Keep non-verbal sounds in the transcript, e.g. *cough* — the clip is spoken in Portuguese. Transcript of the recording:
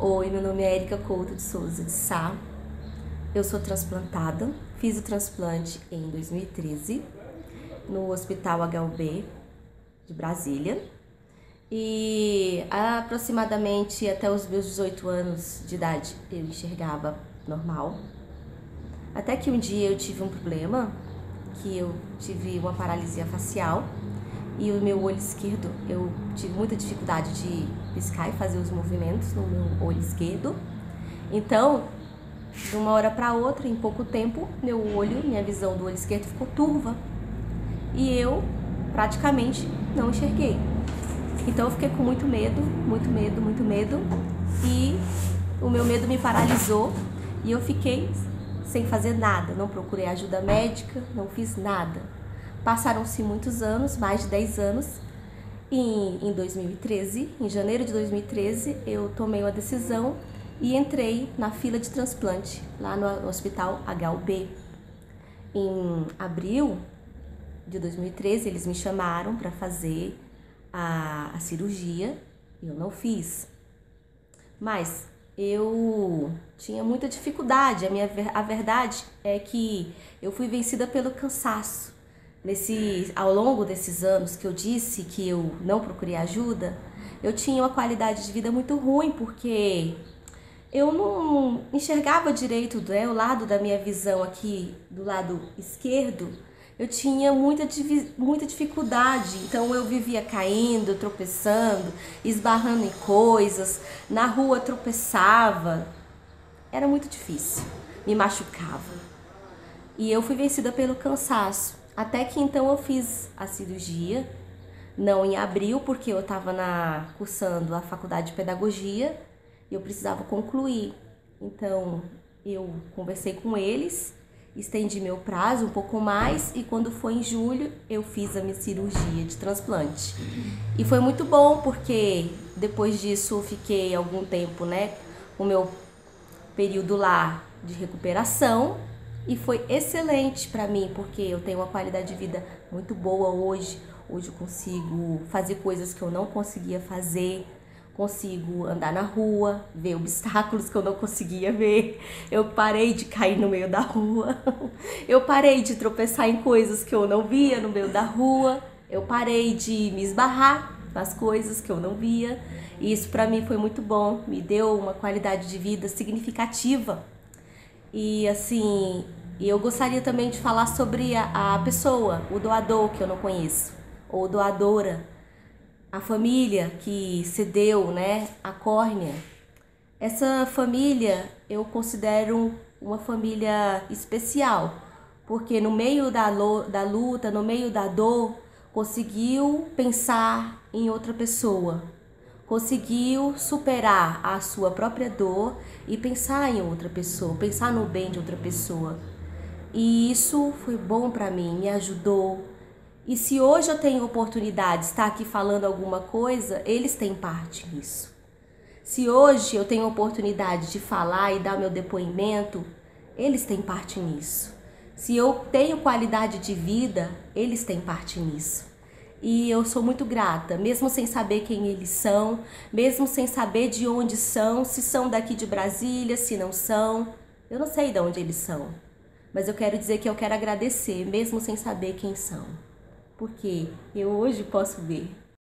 Oi, meu nome é Erika Couto de Souza de Sá. Eu sou transplantada, fiz o transplante em 2013 no Hospital HUB de Brasília. E aproximadamente até os meus 18 anos de idade eu enxergava normal. Até que um dia eu tive um problema, que eu tive uma paralisia facial e o meu olho esquerdo, eu tive muita dificuldade de piscar e fazer os movimentos no meu olho esquerdo. Então, de uma hora para outra, em pouco tempo, meu olho, minha visão do olho esquerdo ficou turva. E eu praticamente não enxerguei. Então eu fiquei com muito medo, muito medo, muito medo. E o meu medo me paralisou e eu fiquei sem fazer nada. Não procurei ajuda médica, não fiz nada Passaram-se muitos anos, mais de 10 anos, e em 2013, em janeiro de 2013, eu tomei uma decisão e entrei na fila de transplante lá no Hospital HUB. Em abril de 2013, eles me chamaram para fazer a, a cirurgia e eu não fiz. Mas eu tinha muita dificuldade. A, minha, a verdade é que eu fui vencida pelo cansaço nesse ao longo desses anos que eu disse que eu não procurei ajuda, eu tinha uma qualidade de vida muito ruim porque eu não enxergava direito né, o lado da minha visão aqui do lado esquerdo. Eu tinha muita, muita dificuldade, então eu vivia caindo, tropeçando, esbarrando em coisas, na rua tropeçava. Era muito difícil, me machucava. E eu fui vencida pelo cansaço. Até que então eu fiz a cirurgia, não em abril, porque eu estava na cursando a faculdade de pedagogia e eu precisava concluir. Então eu conversei com eles, estendi meu prazo um pouco mais e quando foi em julho eu fiz a minha cirurgia de transplante. E foi muito bom porque depois disso fiquei algum tempo, né, o meu período lá de recuperação e foi excelente para mim, porque eu tenho uma qualidade de vida muito boa hoje. Hoje eu consigo fazer coisas que eu não conseguia fazer, consigo andar na rua, ver obstáculos que eu não conseguia ver. Eu parei de cair no meio da rua. *laughs* Eu parei de tropeçar em coisas que eu não via no meio da rua. Eu parei de me esbarrar nas coisas que eu não via. E isso para mim foi muito bom, me deu uma qualidade de vida significativa. E assim, e eu gostaria também de falar sobre a, a pessoa, o doador que eu não conheço, ou doadora, a família que cedeu, né, a córnea. Essa família eu considero uma família especial, porque no meio da, da luta, no meio da dor, conseguiu pensar em outra pessoa, conseguiu superar a sua própria dor e pensar em outra pessoa, pensar no bem de outra pessoa. E isso foi bom para mim, me ajudou. E se hoje eu tenho oportunidade de estar aqui falando alguma coisa, eles têm parte nisso. Se hoje eu tenho oportunidade de falar e dar meu depoimento, eles têm parte nisso. Se eu tenho qualidade de vida, eles têm parte nisso. E eu sou muito grata, mesmo sem saber quem eles são, mesmo sem saber de onde são, se são daqui de Brasília, se não são. Eu não sei de onde eles são. Mas eu quero dizer que eu quero agradecer, mesmo sem saber quem são. Porque eu hoje posso ver